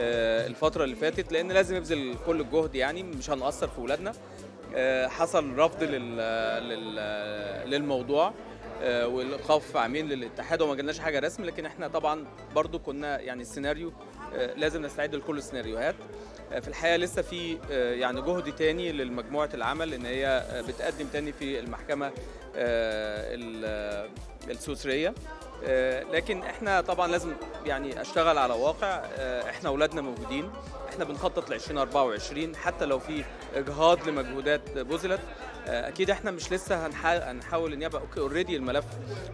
آه، الفترة اللي فاتت لأن لازم نبذل كل الجهد يعني مش هنقصر في ولادنا. آه، حصل رفض لل لل للموضوع. آه، والايقاف عامين للاتحاد وما جالناش حاجة رسمي. لكن إحنا طبعا برضو كنا يعني السيناريو لازم نستعد لكل السيناريوهات. في الحقيقة لسه في يعني جهد تاني لمجموعة العمل إن هي بتقدم تاني في المحكمة ال- السويسرية. لكن إحنا طبعا لازم يعني أشتغل على واقع. آه، إحنا أولادنا موجودين. إحنا بنخطط ل 2024 حتى لو في إجهاض لمجهودات بذلت آه، أكيد إحنا مش لسه هنحا- هنحاول النيابه okay already الملف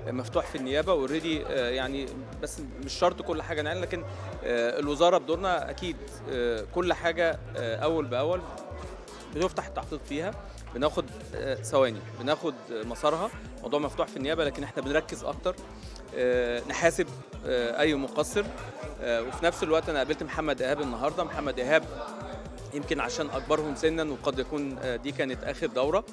مفتوح في النيابة already يعني بس مش شرط كل حاجة نعلن لكن آه، الوزارة بدورنا أكيد آه، كل حاجة آه، أول بأول بنفتح التحقيق فيها. بناخد آه، ثواني بناخد آه، مسارها. موضوع مفتوح في النيابة لكن إحنا بنركز أكتر آه، نحاسب أي مقصر. وفي نفس الوقت أنا قابلت محمد إيهاب النهارده. محمد إيهاب يمكن عشان أكبرهم سنا وقد يكون دي كانت آخر دورة.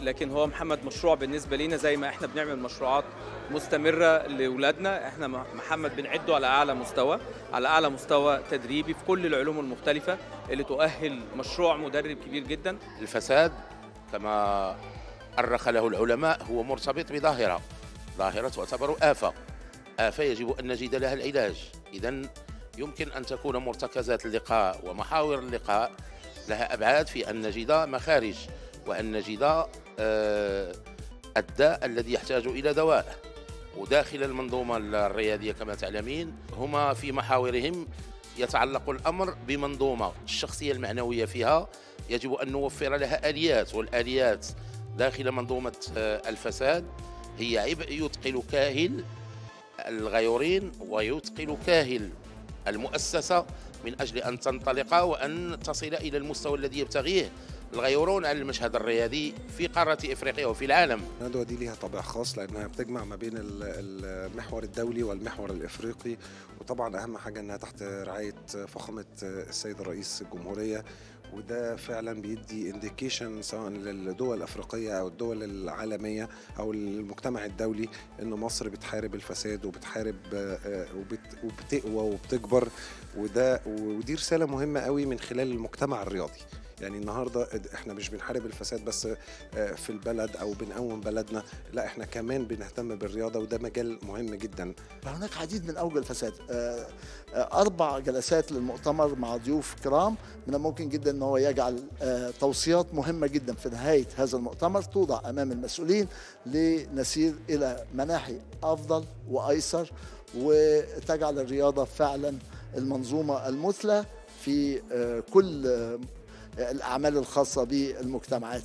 لكن هو محمد مشروع بالنسبة لينا زي ما إحنا بنعمل مشروعات مستمرة لأولادنا. إحنا محمد بنعده على أعلى مستوى على أعلى مستوى تدريبي في كل العلوم المختلفة اللي تؤهل مشروع مدرب كبير جدا. الفساد كما أرخ له العلماء هو مرتبط بظاهرة. ظاهرة تعتبر آفة. آفة يجب أن نجد لها العلاج. إذا يمكن أن تكون مرتكزات اللقاء ومحاور اللقاء لها أبعاد في أن نجد مخارج وأن نجد آه، الداء الذي يحتاج إلى دواء. وداخل المنظومة الرياضية كما تعلمين هما في محاورهم يتعلق الأمر بمنظومة الشخصية المعنوية فيها. يجب أن نوفر لها آليات والآليات داخل منظومة آه، الفساد هي عبء يثقل كاهل الغيورين ويثقل كاهل المؤسسة من أجل أن تنطلق وأن تصل إلى المستوى الذي يبتغيه. الغيورون المشهد الرياضي في قارة إفريقيا وفي العالم. الندوة دي ليها طابع خاص لأنها بتجمع ما بين ال- المحور الدولي والمحور الإفريقي وطبعا أهم حاجة أنها تحت رعاية فخامة السيد رئيس الجمهورية وده فعلا بيدي انديكيشن سواء للدول الأفريقية أو الدول العالمية أو المجتمع الدولي ان مصر بتحارب الفساد وبتحارب آه، وبت- وبتقوى وبتكبر وده ودي رسالة مهمة قوي من خلال المجتمع الرياضي. يعني النهارده إحنا مش بنحارب الفساد بس آه، في البلد أو بنقوم بلدنا لا إحنا كمان بنهتم بالرياضة وده مجال مهم جدا. هناك عديد من اوجه الفساد. آه، آه، أربع جلسات للمؤتمر مع ضيوف كرام من الممكن جدا إن هو يجعل توصيات مهمة جدا في نهاية هذا المؤتمر توضع أمام المسؤولين لنسير إلى مناحي أفضل وأيسر وتجعل الرياضة فعلا المنظومة المثلى في كل الأعمال الخاصة بالمجتمعات.